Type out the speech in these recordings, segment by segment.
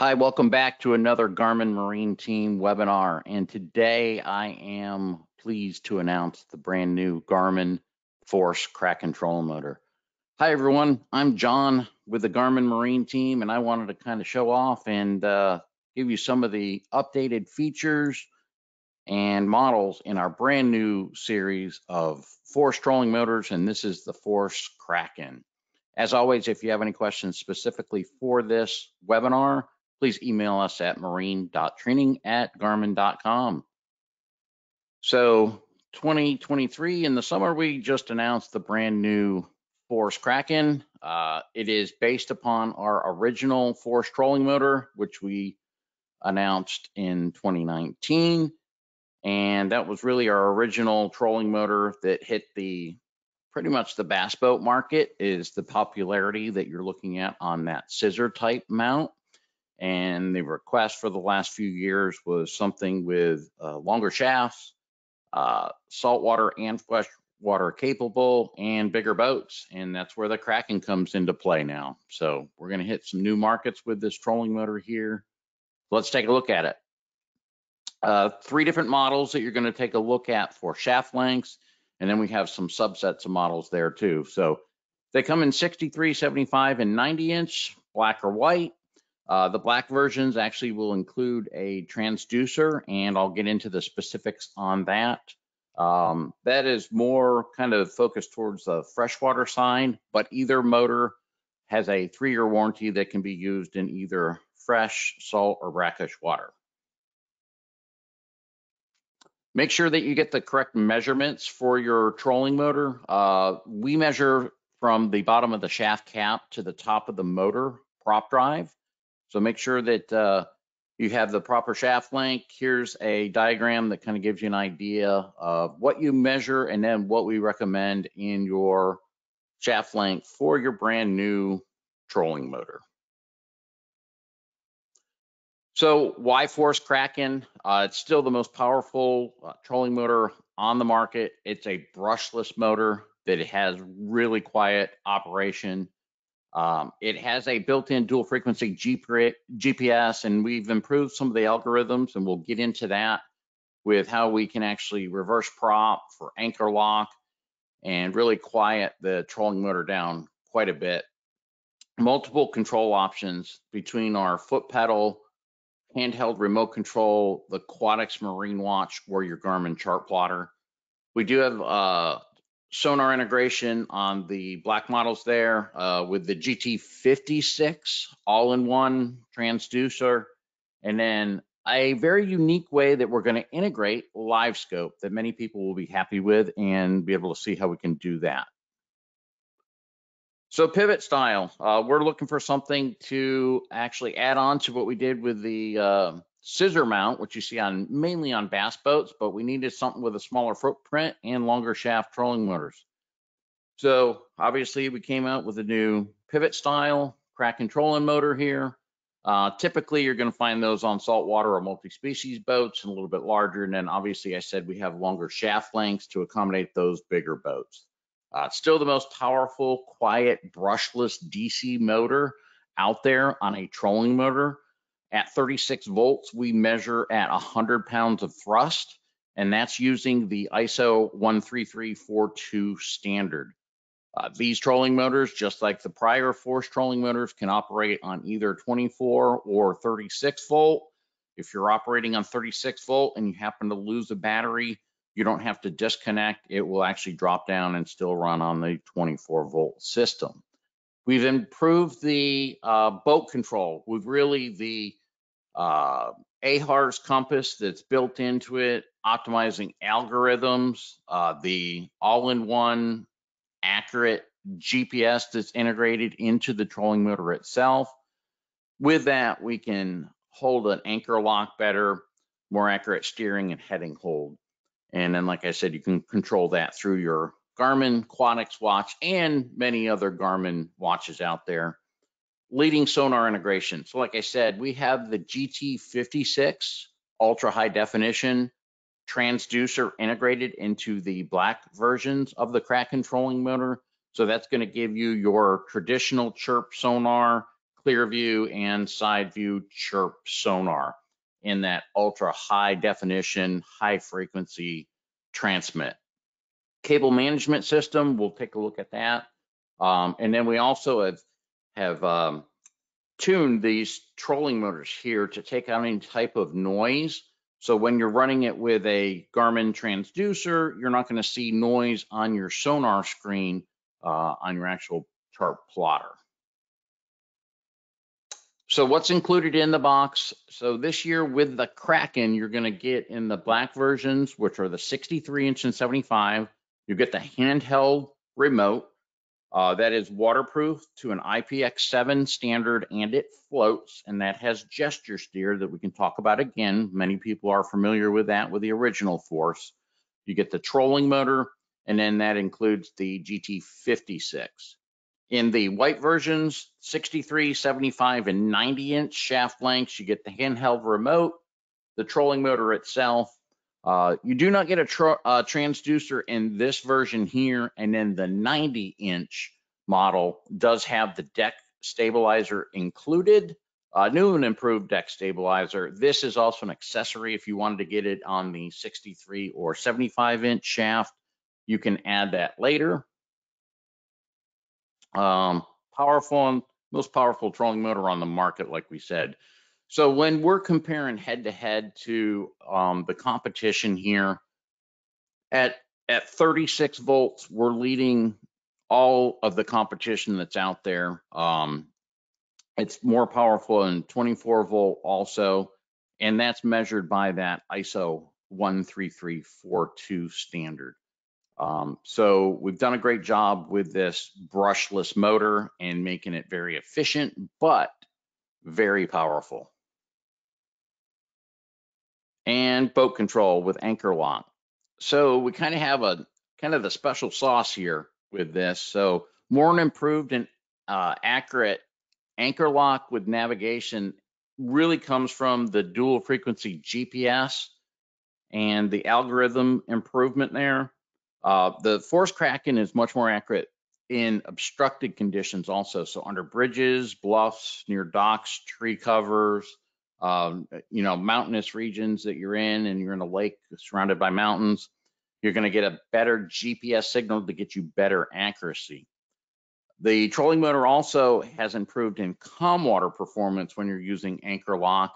Hi, welcome back to another Garmin Marine Team webinar. And today I am pleased to announce the brand new Garmin Force Kraken Trolling Motor. Hi, everyone. I'm John with the Garmin Marine Team, and I wanted to kind of show off and uh, give you some of the updated features and models in our brand new series of Force trolling motors, and this is the Force Kraken. As always, if you have any questions specifically for this webinar, please email us at marine.training at garmin.com. So 2023 in the summer, we just announced the brand new Force Kraken. Uh, it is based upon our original Force trolling motor, which we announced in 2019. And that was really our original trolling motor that hit the pretty much the bass boat market is the popularity that you're looking at on that scissor type mount. And the request for the last few years was something with uh, longer shafts, uh, saltwater and freshwater capable, and bigger boats. And that's where the Kraken comes into play now. So we're going to hit some new markets with this trolling motor here. Let's take a look at it. Uh, three different models that you're going to take a look at for shaft lengths. And then we have some subsets of models there too. So they come in 63, 75, and 90 inch, black or white. Uh, the black versions actually will include a transducer, and I'll get into the specifics on that. Um, that is more kind of focused towards the freshwater side, but either motor has a three-year warranty that can be used in either fresh, salt, or brackish water. Make sure that you get the correct measurements for your trolling motor. Uh, we measure from the bottom of the shaft cap to the top of the motor prop drive. So make sure that uh, you have the proper shaft length. Here's a diagram that kind of gives you an idea of what you measure and then what we recommend in your shaft length for your brand new trolling motor. So why Force Kraken? Uh, it's still the most powerful uh, trolling motor on the market. It's a brushless motor that has really quiet operation. Um, it has a built-in dual frequency GPS, and we've improved some of the algorithms, and we'll get into that with how we can actually reverse prop for anchor lock and really quiet the trolling motor down quite a bit. Multiple control options between our foot pedal, handheld remote control, the Quatix Marine Watch, or your Garmin chart plotter. We do have uh, sonar integration on the black models there uh, with the GT56 all-in-one transducer, and then a very unique way that we're going to integrate live scope that many people will be happy with and be able to see how we can do that. So pivot style, uh, we're looking for something to actually add on to what we did with the uh, scissor mount, which you see on mainly on bass boats, but we needed something with a smaller footprint and longer shaft trolling motors. So obviously we came out with a new pivot style Kraken trolling motor here. Uh, typically you're going to find those on saltwater or multi-species boats and a little bit larger. And then obviously I said we have longer shaft lengths to accommodate those bigger boats. Uh, still the most powerful, quiet, brushless DC motor out there on a trolling motor. At 36 volts, we measure at 100 pounds of thrust, and that's using the ISO 13342 standard. Uh, these trolling motors, just like the prior force trolling motors, can operate on either 24 or 36 volt. If you're operating on 36 volt and you happen to lose a battery, you don't have to disconnect. It will actually drop down and still run on the 24 volt system. We've improved the uh, boat control with really the uh, AHRS compass that's built into it, optimizing algorithms, uh, the all-in-one accurate GPS that's integrated into the trolling motor itself. With that, we can hold an anchor lock better, more accurate steering and heading hold. And then, like I said, you can control that through your Garmin Quatix watch and many other Garmin watches out there leading sonar integration. So like I said, we have the GT56 ultra high definition transducer integrated into the black versions of the Kraken trolling motor. So that's going to give you your traditional chirp sonar, clear view and side view chirp sonar in that ultra high definition, high frequency transmit. Cable management system, we'll take a look at that. Um, and then we also have, have um, tuned these trolling motors here to take out any type of noise. So when you're running it with a Garmin transducer, you're not going to see noise on your sonar screen uh, on your actual chart plotter. So what's included in the box? So this year with the Kraken, you're going to get in the black versions, which are the 63 inch and 75. You get the handheld remote uh, that is waterproof to an IPX7 standard and it floats and that has gesture steer that we can talk about again. Many people are familiar with that with the original Force. You get the trolling motor and then that includes the GT56. In the white versions, 63, 75, and 90 inch shaft lengths, you get the handheld remote, the trolling motor itself. Uh, you do not get a tra uh, transducer in this version here, and then the 90 inch model does have the deck stabilizer included, a new and improved deck stabilizer. This is also an accessory if you wanted to get it on the 63 or 75 inch shaft. You can add that later um, powerful and most powerful trolling motor on the market, like we said. So when we're comparing head to head to um, the competition here, at at 36 volts, we're leading all of the competition that's out there. Um, it's more powerful in 24 volt also, and that's measured by that ISO 13342 standard. Um, so we've done a great job with this brushless motor and making it very efficient, but very powerful. And boat control with anchor lock. So we kind of have a kind of the special sauce here with this. So more improved and uh, accurate anchor lock with navigation really comes from the dual frequency GPS and the algorithm improvement there uh, the force Kraken is much more accurate in obstructed conditions also. So under bridges, bluffs, near docks, tree covers, um, you know, mountainous regions that you're in and you're in a lake surrounded by mountains, you're going to get a better GPS signal to get you better accuracy. The trolling motor also has improved in calm water performance when you're using anchor lock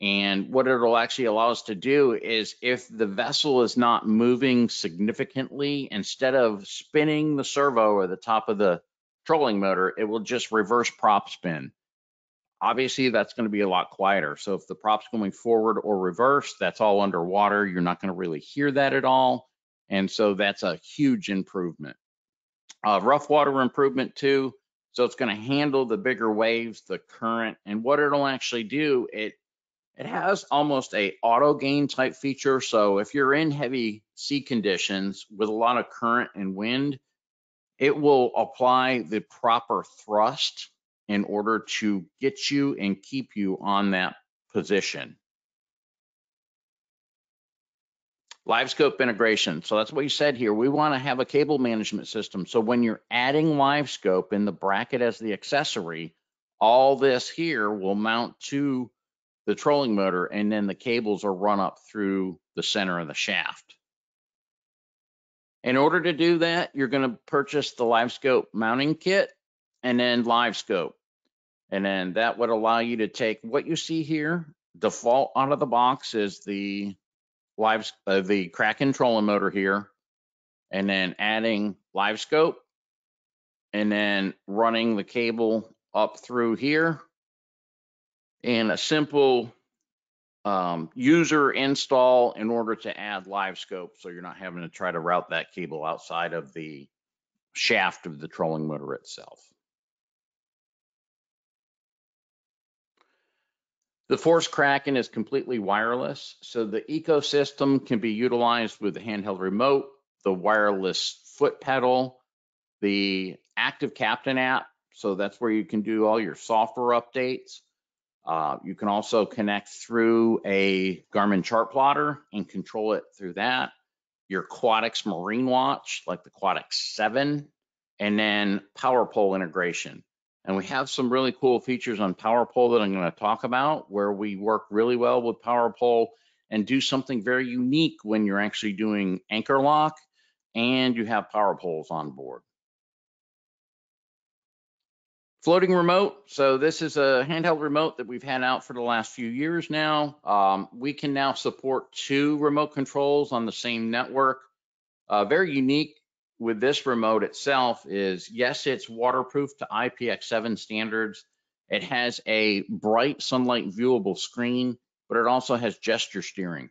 and what it'll actually allow us to do is if the vessel is not moving significantly, instead of spinning the servo or the top of the trolling motor, it will just reverse prop spin. Obviously, that's going to be a lot quieter. So if the prop's going forward or reverse, that's all underwater. You're not going to really hear that at all. And so that's a huge improvement. Uh, rough water improvement too. So it's going to handle the bigger waves, the current, and what it'll actually do, it it has almost a auto gain type feature. So if you're in heavy sea conditions with a lot of current and wind, it will apply the proper thrust in order to get you and keep you on that position. Live scope integration. So that's what you said here. We want to have a cable management system. So when you're adding live scope in the bracket as the accessory, all this here will mount to the trolling motor, and then the cables are run up through the center of the shaft. In order to do that, you're going to purchase the LiveScope mounting kit and then LiveScope. And then that would allow you to take what you see here. Default out of the box is the live uh, the Kraken trolling motor here, and then adding LiveScope, and then running the cable up through here and a simple um, user install in order to add live scope so you're not having to try to route that cable outside of the shaft of the trolling motor itself. The Force Kraken is completely wireless, so the ecosystem can be utilized with the handheld remote, the wireless foot pedal, the Active Captain app, so that's where you can do all your software updates, uh, you can also connect through a Garmin chart plotter and control it through that. Your Quatix Marine Watch, like the Quatix 7, and then power pole integration. And we have some really cool features on PowerPole that I'm going to talk about where we work really well with PowerPole and do something very unique when you're actually doing anchor lock and you have power poles on board. Floating remote. So this is a handheld remote that we've had out for the last few years now. Um, we can now support two remote controls on the same network. Uh, very unique with this remote itself is, yes, it's waterproof to IPX7 standards. It has a bright sunlight viewable screen, but it also has gesture steering.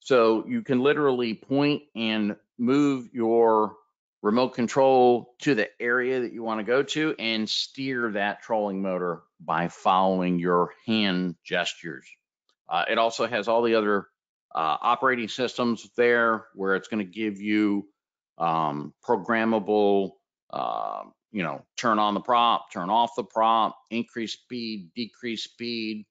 So you can literally point and move your remote control to the area that you want to go to and steer that trolling motor by following your hand gestures. Uh, it also has all the other uh, operating systems there where it's going to give you um, programmable, uh, you know, turn on the prop, turn off the prop, increase speed, decrease speed,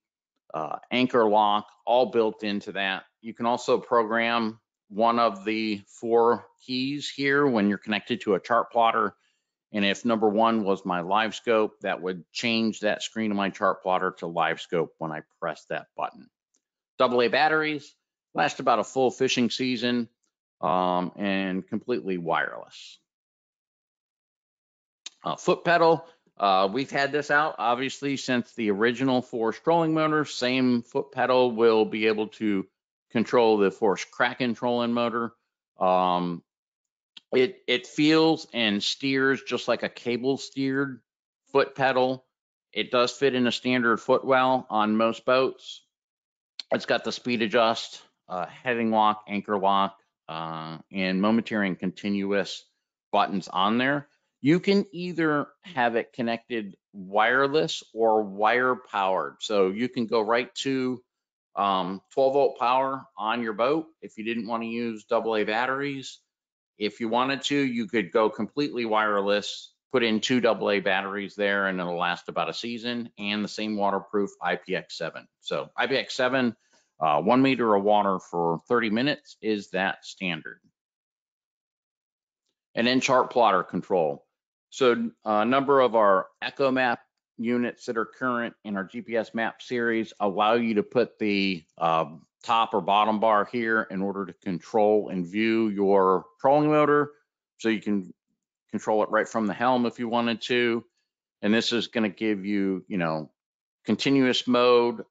uh, anchor lock, all built into that. You can also program one of the four keys here when you're connected to a chart plotter. And if number one was my live scope, that would change that screen of my chart plotter to live scope when I press that button. AA batteries last about a full fishing season um, and completely wireless. Uh, foot pedal, uh, we've had this out obviously since the original Force trolling motor. Same foot pedal will be able to control the Force Kraken trolling motor. Um, it it feels and steers just like a cable steered foot pedal. It does fit in a standard footwell on most boats. It's got the speed adjust, uh, heading lock, anchor lock, uh, and momentary and continuous buttons on there. You can either have it connected wireless or wire powered. So you can go right to um, 12 volt power on your boat if you didn't want to use AA batteries. If you wanted to, you could go completely wireless, put in two AA batteries there, and it'll last about a season, and the same waterproof IPX7. So IPX7, uh, one meter of water for 30 minutes is that standard. And then chart plotter control. So a number of our EchoMap units that are current in our GPS map series allow you to put the um, top or bottom bar here in order to control and view your trolling motor. So you can control it right from the helm if you wanted to. And this is going to give you, you know, continuous mode,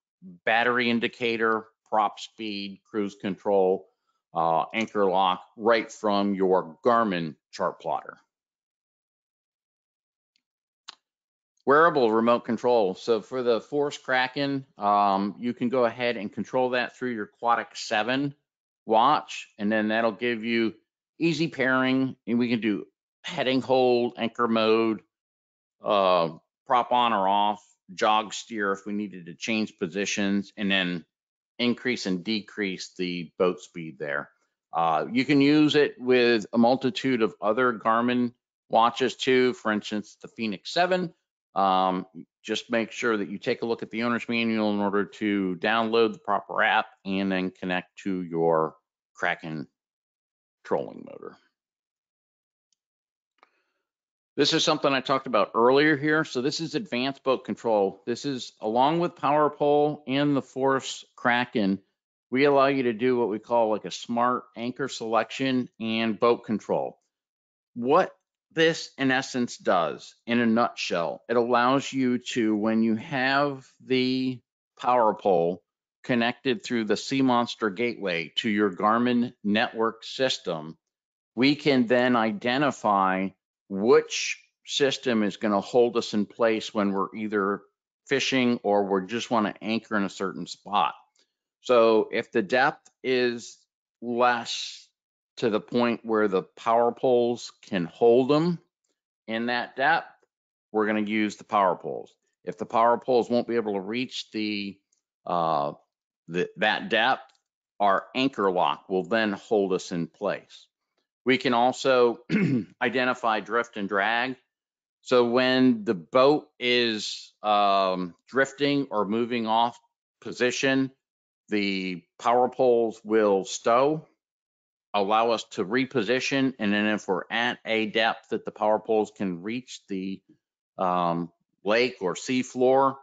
battery indicator, prop speed, cruise control, uh, anchor lock right from your Garmin chart plotter. wearable remote control. So for the Force Kraken, um, you can go ahead and control that through your Quatix 7 watch, and then that'll give you easy pairing, and we can do heading hold, anchor mode, uh, prop on or off, jog steer if we needed to change positions, and then increase and decrease the boat speed there. Uh, you can use it with a multitude of other Garmin watches too, for instance, the Fenix 7, um, just make sure that you take a look at the owner's manual in order to download the proper app and then connect to your Kraken trolling motor. This is something I talked about earlier here. So this is advanced boat control. This is along with PowerPole and the Force Kraken, we allow you to do what we call like a smart anchor selection and boat control. What this in essence does in a nutshell it allows you to when you have the power pole connected through the C-Monster gateway to your garmin network system we can then identify which system is going to hold us in place when we're either fishing or we just want to anchor in a certain spot so if the depth is less to the point where the power poles can hold them in that depth, we're going to use the power poles. If the power poles won't be able to reach the, uh, the that depth, our anchor lock will then hold us in place. We can also identify drift and drag. So when the boat is um, drifting or moving off position, the power poles will stow allow us to reposition. And then if we're at a depth that the power poles can reach the um, lake or sea floor,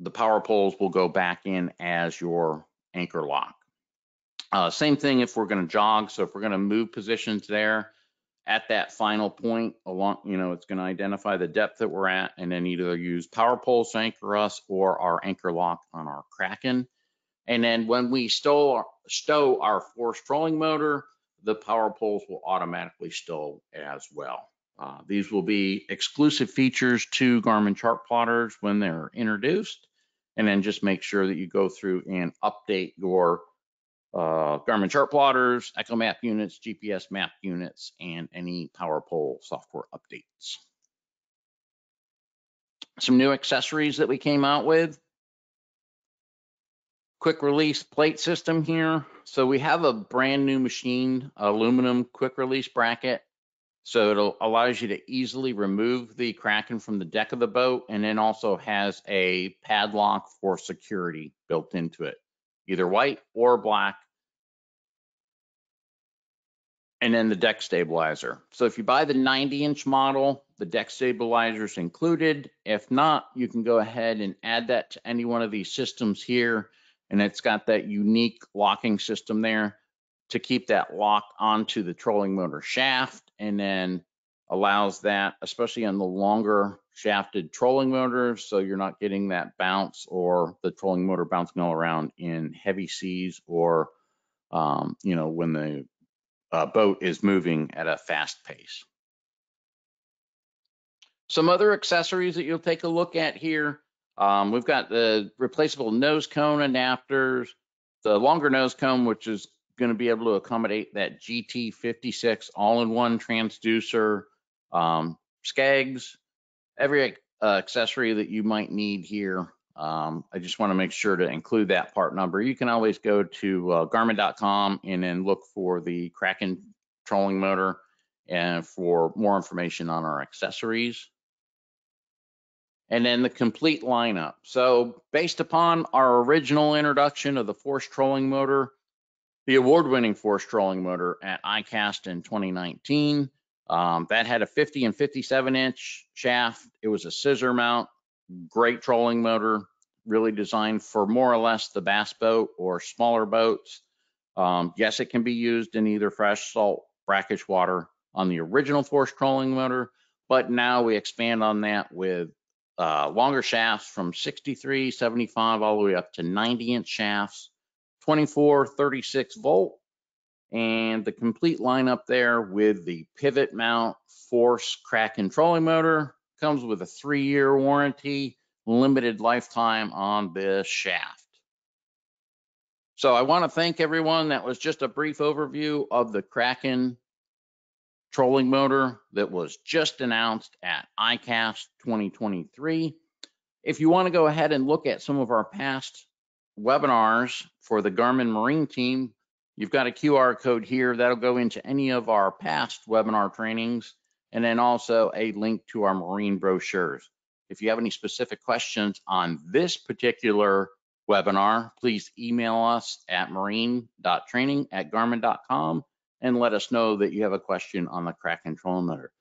the power poles will go back in as your anchor lock. Uh, same thing if we're going to jog. So if we're going to move positions there at that final point along, you know, it's going to identify the depth that we're at and then either use power poles to anchor us or our anchor lock on our Kraken. And then when we stow, stow our force trolling motor, the power poles will automatically stow as well. Uh, these will be exclusive features to Garmin chart plotters when they're introduced. And then just make sure that you go through and update your uh, Garmin chart plotters, Echo map units, GPS map units, and any power pole software updates. Some new accessories that we came out with. Quick release plate system here. So we have a brand new machine, aluminum quick release bracket. So it allows you to easily remove the Kraken from the deck of the boat and then also has a padlock for security built into it, either white or black. And then the deck stabilizer. So if you buy the 90 inch model, the deck stabilizer is included. If not, you can go ahead and add that to any one of these systems here. And it's got that unique locking system there to keep that lock onto the trolling motor shaft and then allows that, especially on the longer shafted trolling motors, so you're not getting that bounce or the trolling motor bouncing all around in heavy seas or, um, you know, when the uh, boat is moving at a fast pace. Some other accessories that you'll take a look at here. Um, we've got the replaceable nose cone adapters, the longer nose cone, which is going to be able to accommodate that GT56 all-in-one transducer, um, SCAGs, every uh, accessory that you might need here. Um, I just want to make sure to include that part number. You can always go to uh, Garmin.com and then look for the Kraken trolling motor and for more information on our accessories. And then the complete lineup. So based upon our original introduction of the force trolling motor, the award-winning force trolling motor at ICAST in 2019. Um, that had a 50 and 57 inch shaft. It was a scissor mount, great trolling motor, really designed for more or less the bass boat or smaller boats. Um, yes, it can be used in either fresh salt, brackish water on the original force trolling motor, but now we expand on that with uh, longer shafts from 63, 75 all the way up to 90 inch shafts 24, 36 volt, and the complete lineup there with the pivot mount force Kraken trolling motor comes with a three-year warranty, limited lifetime on this shaft. So I want to thank everyone. That was just a brief overview of the Kraken trolling motor that was just announced at ICAST 2023. If you want to go ahead and look at some of our past webinars for the Garmin Marine team, you've got a QR code here that'll go into any of our past webinar trainings, and then also a link to our marine brochures. If you have any specific questions on this particular webinar, please email us at marine.training at garmin.com and let us know that you have a question on the Kraken trolling motor.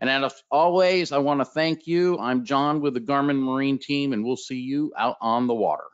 And as always, I want to thank you. I'm John with the Garmin Marine team, and we'll see you out on the water.